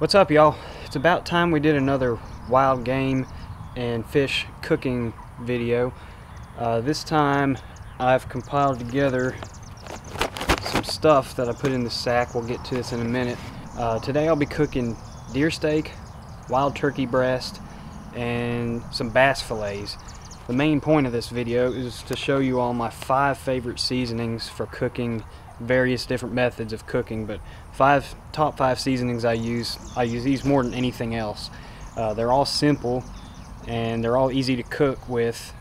What's up y'all? It's about time we did another wild game and fish cooking video. Uh, this time I've compiled together some stuff that I put in the sack. We'll get to this in a minute. Uh, today I'll be cooking deer steak, wild turkey breast, and some bass fillets. The main point of this video is to show you all my five favorite seasonings for cooking various different methods of cooking, but five top five seasonings I use. I use these more than anything else. Uh, they're all simple and they're all easy to cook with,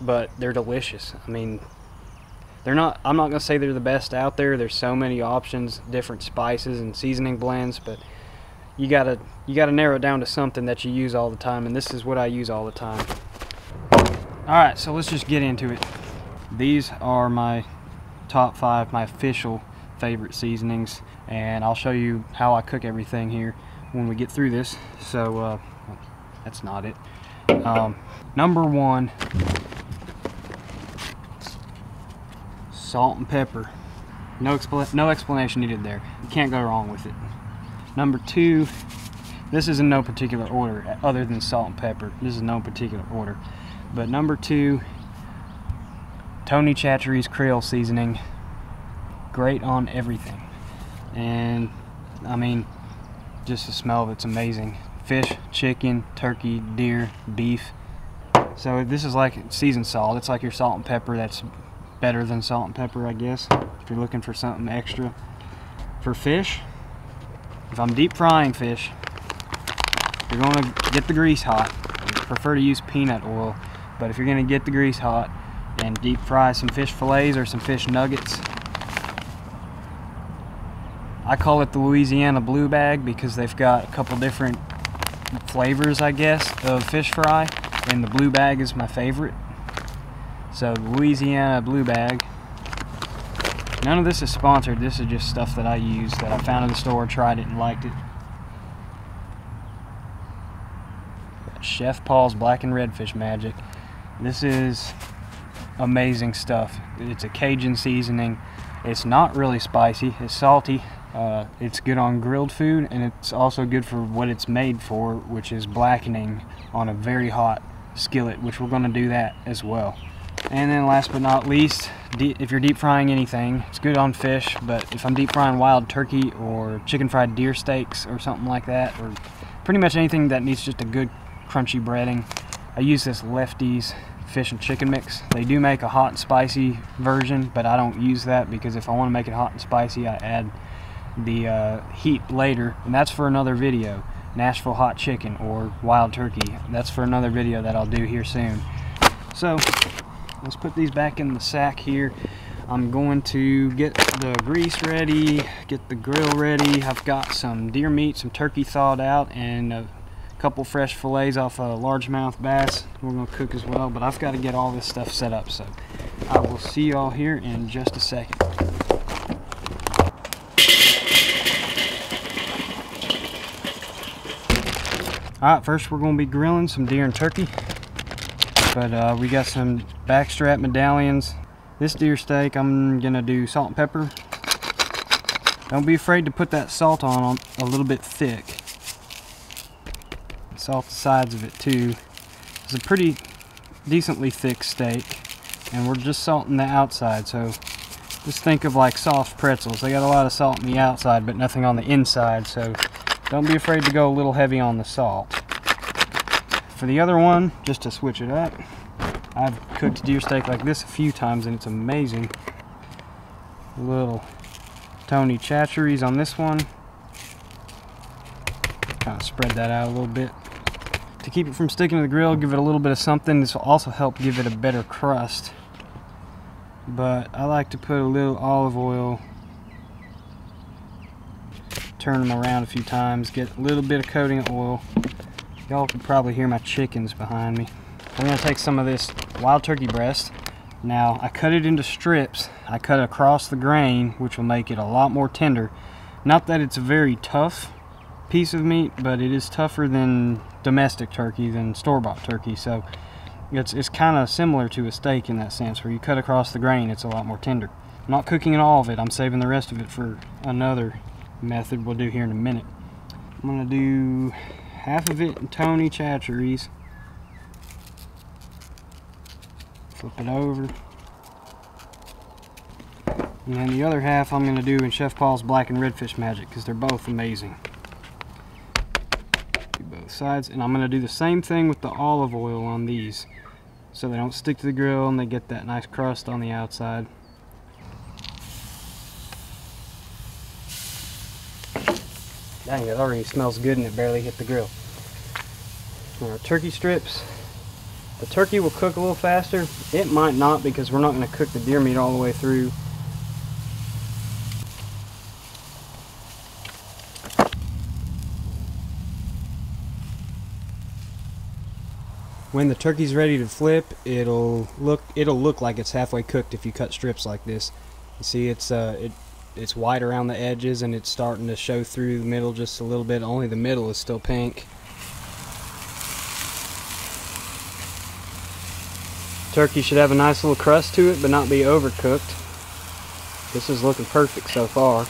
but they're delicious. I mean, they're not. I'm not gonna say they're the best out there. There's so many options, different spices and seasoning blends, but you gotta you gotta narrow it down to something that you use all the time, and this is what I use all the time. All right, so let's just get into it. These are my top five, my official favorite seasonings, and I'll show you how I cook everything here when we get through this. So uh, that's not it. Um, number one, salt and pepper. No, expl no explanation needed there. You can't go wrong with it. Number two, this is in no particular order other than salt and pepper. This is no particular order. But number two, Tony Chachere's Creole seasoning. Great on everything. And I mean, just the smell of it's amazing. Fish, chicken, turkey, deer, beef. So this is like seasoned salt. It's like your salt and pepper that's better than salt and pepper, I guess, if you're looking for something extra. For fish, if I'm deep frying fish, you're going to get the grease hot. I prefer to use peanut oil, but if you're going to get the grease hot and deep fry some fish fillets or some fish nuggets, I call it the Louisiana Blue Bag because they've got a couple different flavors, I guess, of fish fry, and the Blue Bag is my favorite. So Louisiana Blue Bag. None of this is sponsored. This is just stuff that I use that I found in the store, tried it, and liked it. Chef Paul's Blackened Redfish Magic. This is amazing stuff. It's a Cajun seasoning. It's not really spicy. It's salty. Uh, it's good on grilled food, and it's also good for what it's made for, which is blackening on a very hot skillet, which we're going to do that as well. And then last but not least, if you're deep frying anything, it's good on fish, but if I'm deep frying wild turkey or chicken fried deer steaks or something like that, or pretty much anything that needs just a good crunchy breading, I use this Lefty's fish and chicken mix. They do make a hot and spicy version, but I don't use that because if I want to make it hot and spicy, I add the uh, heat later, and that's for another video. Nashville hot chicken or wild turkey. That's for another video that I'll do here soon. So let's put these back in the sack here. I'm going to get the grease ready, get the grill ready. I've got some deer meat, some turkey thawed out, and couple fresh fillets off a largemouth bass we're going to cook as well. But I've got to get all this stuff set up. So I will see you all here in just a second. Alright, first we're going to be grilling some deer and turkey. But uh, we got some backstrap medallions. This deer steak, I'm to do salt and pepper. Don't be afraid to put that salt on a little bit thick. Salt the sides of it too. It's a pretty decently thick steak. And we're just salting the outside, so just think of like soft pretzels. They got a lot of salt on the outside, but nothing on the inside, so don't be afraid to go a little heavy on the salt. For the other one, just to switch it up, I've cooked deer steak like this a few times and it's amazing. Little Tony Chachere's on this one. Kind of spread that out a little bit. To keep it from sticking to the grill, give it a little bit of something. This will also help give it a better crust. But I like to put a little olive oil turn them around a few times, get a little bit of coating of oil. Y'all can probably hear my chickens behind me. I'm to take some of this wild turkey breast. Now, I cut it into strips. I cut across the grain, which will make it a lot more tender. Not that it's a very tough piece of meat, but it is tougher than domestic turkey, than store-bought turkey. So it's, it's kind of similar to a steak in that sense, where you cut across the grain, it's a lot more tender. I'm not cooking all of it. I'm saving the rest of it for another method we'll do here in a minute. I'm gonna do half of it in Tony Chachere's. Flip it over. And then the other half I'm to do in Chef Paul's Blackened Redfish Magic because they're both amazing. Sides. And I'm going to do the same thing with the olive oil on these so they don't stick to the grill and they get that nice crust on the outside. Dang, it already smells good and it barely hit the grill. Our turkey strips. The turkey will cook a little faster. It might not because we're not going to cook the deer meat all the way through. When the turkey's ready to flip it'll look it'll look like it's halfway cooked if you cut strips like this. You see it's uh it it's white around the edges and it's starting to show through the middle just a little bit. Only the middle is still pink. Turkey should have a nice little crust to it but not be overcooked. This is looking perfect so far.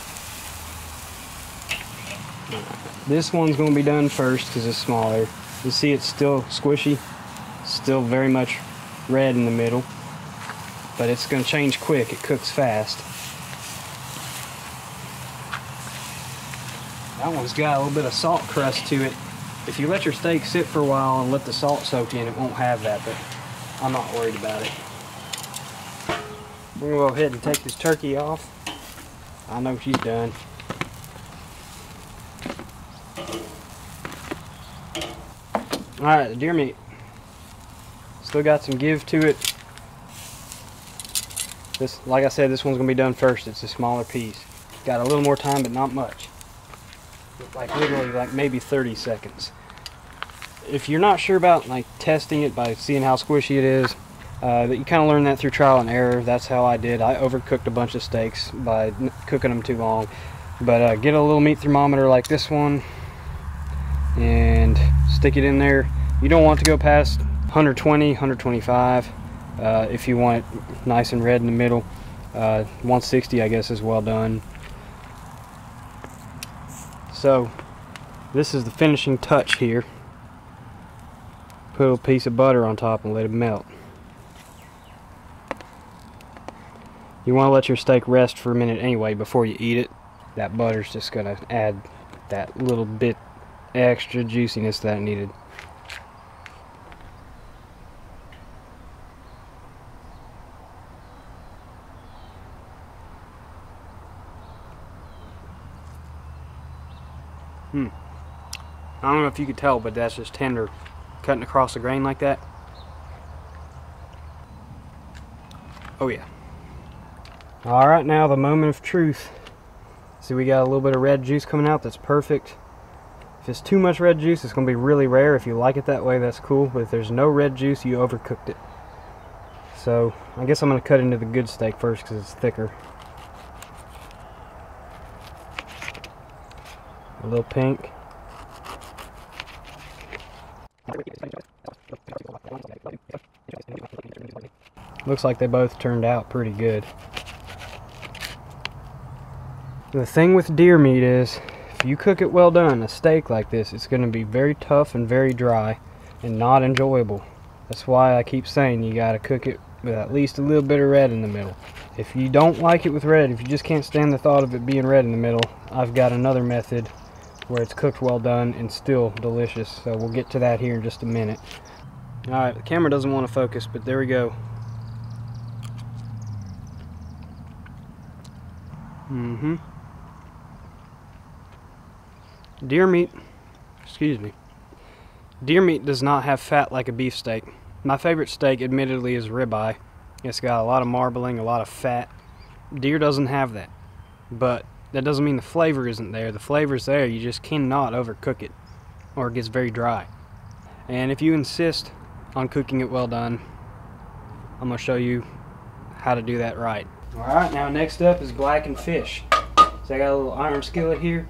This one's going to be done first because it's smaller. You see it's still squishy Still very much red in the middle, but it's going to change quick. It cooks fast. That one's got a little bit of salt crust to it. If you let your steak sit for a while and let the salt soak in, it won't have that, but I'm not worried about it. We're going to go ahead and take this turkey off. I know she's done. Alright, the deer meat. Still got some give to it. This, like I said, this one's gonna be done first. It's a smaller piece. Got a little more time, but not much. Like literally, like maybe 30 seconds. If you're not sure about like testing it by seeing how squishy it is, uh, you kind of learn that through trial and error. That's how I did. I overcooked a bunch of steaks by cooking them too long. But uh, get a little meat thermometer like this one and stick it in there. You don't want to go past 120, 125 uh, if you want it nice and red in the middle. Uh, 160 I guess is well done. So this is the finishing touch here. Put a piece of butter on top and let it melt. You want to let your steak rest for a minute anyway before you eat it. That butter's just going to add that little bit extra juiciness that it needed. I don't know if you could tell, but that's just tender cutting across the grain like that. Oh yeah. Alright, now the moment of truth. See, we got a little bit of red juice coming out. That's perfect. If it's too much red juice, it's going to be really rare. If you like it that way, that's cool. But if there's no red juice, you overcooked it. So, I guess I'm going to cut into the good steak first because it's thicker. a little pink. Looks like they both turned out pretty good. The thing with deer meat is, if you cook it well done, a steak like this, it's going to be very tough and very dry and not enjoyable. That's why I keep saying you got to cook it with at least a little bit of red in the middle. If you don't like it with red, if you just can't stand the thought of it being red in the middle, I've got another method where it's cooked well done and still delicious. So we'll get to that here in just a minute. Alright, the camera doesn't want to focus, but there we go. Mm-hmm. Deer meat, excuse me. Deer meat does not have fat like a beef steak. My favorite steak, admittedly, is ribeye. It's got a lot of marbling, a lot of fat. Deer doesn't have that. But that doesn't mean the flavor isn't there. The flavor's there, you just cannot overcook it or it gets very dry. And if you insist on cooking it well done, I'm going to show you how to do that right. Alright, now next up is blackened fish. So I got a little iron skillet here.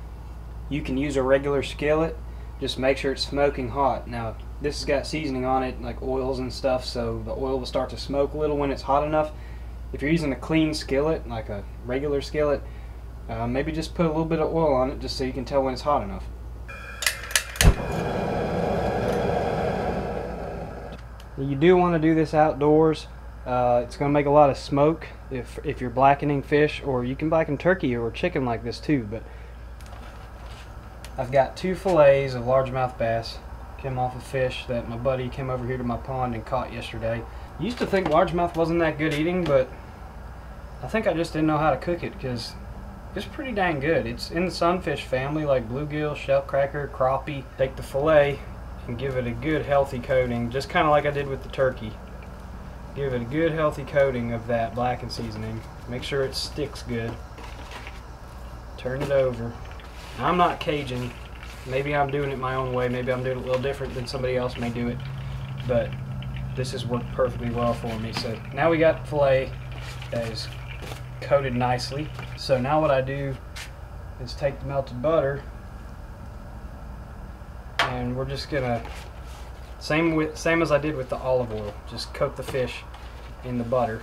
You can use a regular skillet. Just make sure it's smoking hot. Now, this has got seasoning on it, like oils and stuff, so the oil will start to smoke a little when it's hot enough. If you're using a clean skillet, like a regular skillet, uh, maybe just put a little bit of oil on it just so you can tell when it's hot enough. You do want to do this outdoors uh, it's going to make a lot of smoke if, if you're blackening fish, or you can blacken turkey or chicken like this too. But I've got two fillets of largemouth bass. Came off a fish that my buddy came over here to my pond and caught yesterday. Used to think largemouth wasn't that good eating, but I think I just didn't know how to cook it because it's pretty dang good. It's in the sunfish family like bluegill, shellcracker, crappie. Take the fillet and give it a good healthy coating, just kind of like I did with the turkey. Give it a good healthy coating of that blackened seasoning. Make sure it sticks good. Turn it over. I'm not Cajun. Maybe I'm doing it my own way. Maybe I'm doing it a little different than somebody else may do it. But this has worked perfectly well for me. So now we got filet that is coated nicely. So now what I do is take the melted butter and we're just gonna same with same as I did with the olive oil. Just coat the fish in the butter.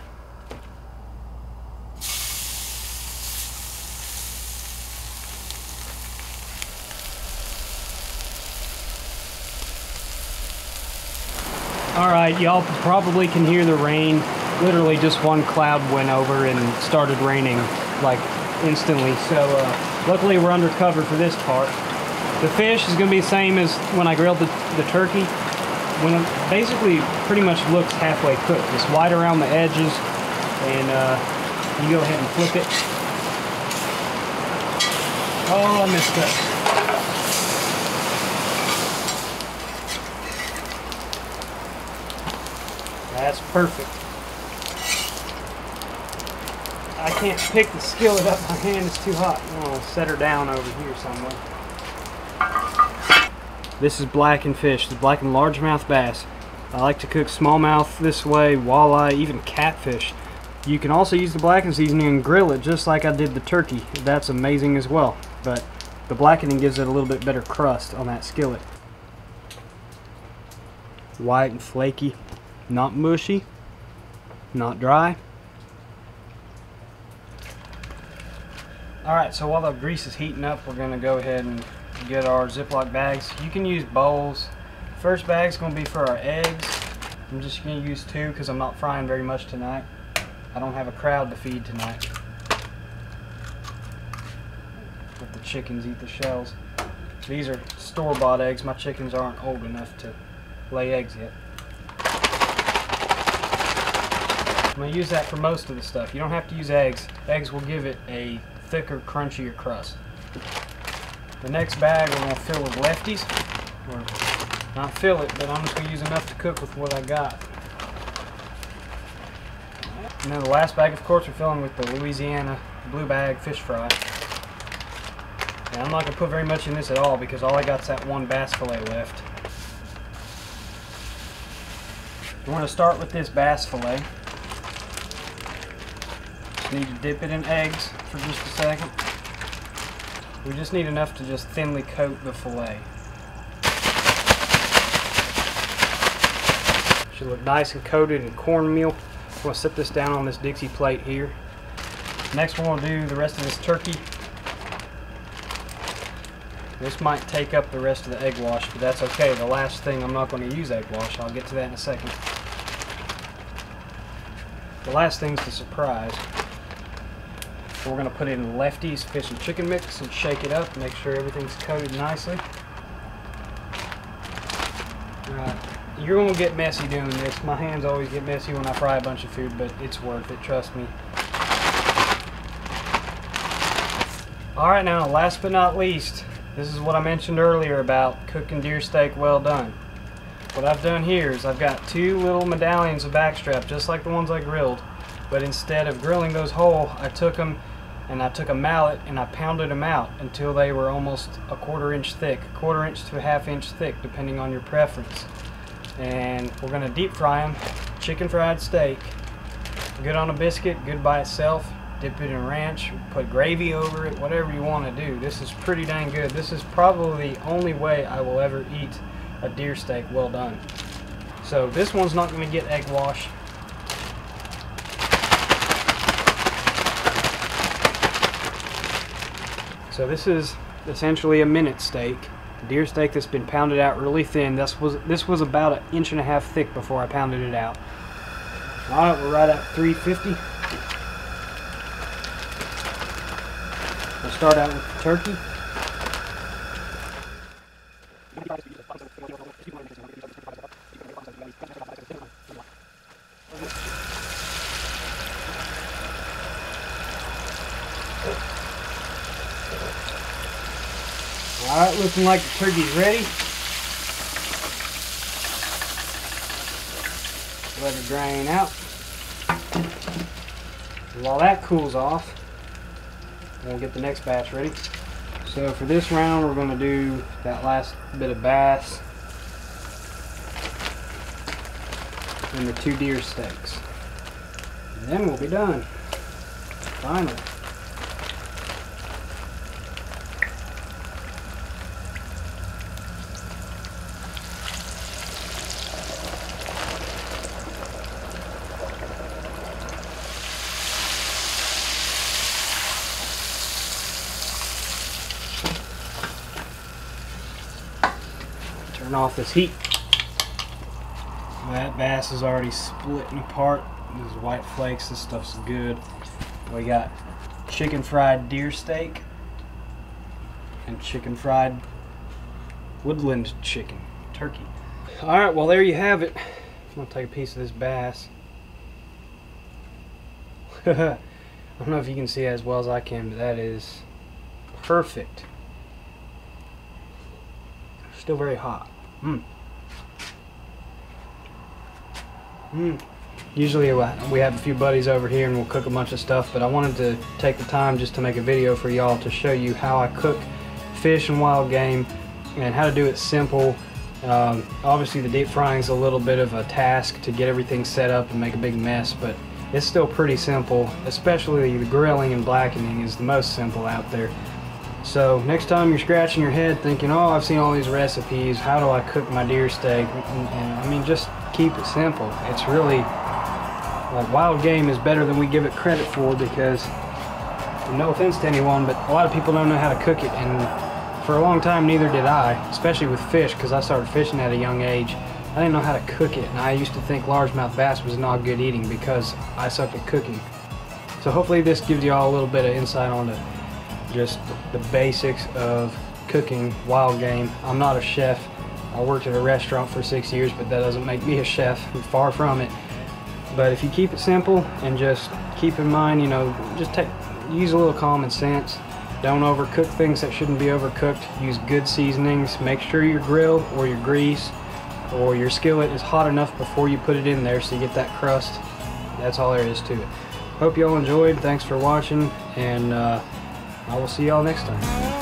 All right y'all probably can hear the rain. Literally just one cloud went over and started raining like instantly. So uh, luckily we're under cover for this part. The fish is going to be the same as when I grilled the, the turkey. When it basically pretty much looks halfway cooked. It's white around the edges and uh, you go ahead and flip it. Oh, I missed it. That's perfect. I can't pick the skillet up my hand, it's too hot. I'm gonna set her down over here somewhere. This is blackened fish, the blackened largemouth bass. I like to cook smallmouth this way, walleye, even catfish. You can also use the blackened seasoning and grill it just like I did the turkey. That's amazing as well. But the blackening gives it a little bit better crust on that skillet. White and flaky, not mushy, not dry. Alright, so while the grease is heating up, we're going to go ahead and get our Ziploc bags. You can use bowls. First bag is going to be for our eggs. I'm just going to use two because I'm not frying very much tonight. I don't have a crowd to feed tonight. Let the chickens eat the shells. These are store-bought eggs. My chickens aren't old enough to lay eggs yet. I'm going to use that for most of the stuff. You don't have to use eggs. Eggs will give it a thicker, crunchier crust. The next bag we're going to fill with Lefty's. Or not fill it, but I'm just going to use enough to cook with what I got. And then the last bag, of course, we're filling with the Louisiana Blue Bag Fish Fry. And I'm not going to put very much in this at all because all I got is that one bass fillet left. We're going to start with this bass fillet. Just need to dip it in eggs for just a second. We just need enough to just thinly coat the fillet. Should look nice and coated in cornmeal. I'm to set this down on this Dixie plate here. Next we're to do the rest of this turkey. This might take up the rest of the egg wash, but that's okay. The last thing I'm not going to use egg wash. I'll get to that in a second. The last thing's the surprise. We're going to put it in Lefty's fish and chicken mix and shake it up, make sure everything's coated nicely. You're going to get messy doing this. My hands always get messy when I fry a bunch of food, but it's worth it, trust me. Alright now, last but not least, this is what I mentioned earlier about cooking deer steak well done. What I've done here is I've got two little medallions of backstrap, just like the ones I grilled. But instead of grilling those whole, I took them and I took a mallet and I pounded them out until they were almost a quarter inch thick, a quarter inch to a half inch thick depending on your preference. And we're to deep fry them, chicken fried steak, good on a biscuit, good by itself, dip it in ranch, put gravy over it, whatever you want to do. This is pretty dang good. This is probably the only way I will ever eat a deer steak well done. So this one's not to get egg wash. So this is essentially a minute steak. deer steak that's been pounded out really thin. This was this was about an inch and a half thick before I pounded it out. All right, we're right at 350. We'll start out with the turkey. Alright, looking like the turkey's ready. Let it drain out. While that cools off, we'll get the next batch ready. So for this round, we're going to do that last bit of bass and the two deer steaks. And then we'll be done. Finally. Off this heat. That bass is already splitting apart. These white flakes, this stuff's good. We got chicken fried deer steak and chicken fried woodland chicken, turkey. Alright, well there you have it. I'm gonna take a piece of this bass. I don't know if you can see as well as I can, but that is perfect. Still very hot. Mmm. Mmm. Usually we have a few buddies over here and we'll cook a bunch of stuff, but I wanted to take the time just to make a video for y'all to show you how I cook fish and wild game and how to do it simple. Um, obviously the deep frying is a little bit of a task to get everything set up and make a big mess, but it's still pretty simple, especially the grilling and blackening is the most simple out there. So next time you're scratching your head thinking, oh, I've seen all these recipes, how do I cook my deer steak? And, and, I mean, just keep it simple. It's really, like wild game is better than we give it credit for because, no offense to anyone, but a lot of people don't know how to cook it. And for a long time, neither did I, especially with fish because I started fishing at a young age. I didn't know how to cook it. And I used to think largemouth bass was not good eating because I sucked at cooking. So hopefully this gives you all a little bit of insight on it just the basics of cooking wild game. I'm not a chef. I worked at a restaurant for six years, but that doesn't make me a chef. I'm far from it. But if you keep it simple and just keep in mind, you know, just take use a little common sense. Don't overcook things that shouldn't be overcooked. Use good seasonings. Make sure your grill or your grease or your skillet is hot enough before you put it in there so you get that crust. That's all there is to it. Hope you all enjoyed. Thanks for watching and uh, I will see y'all next time.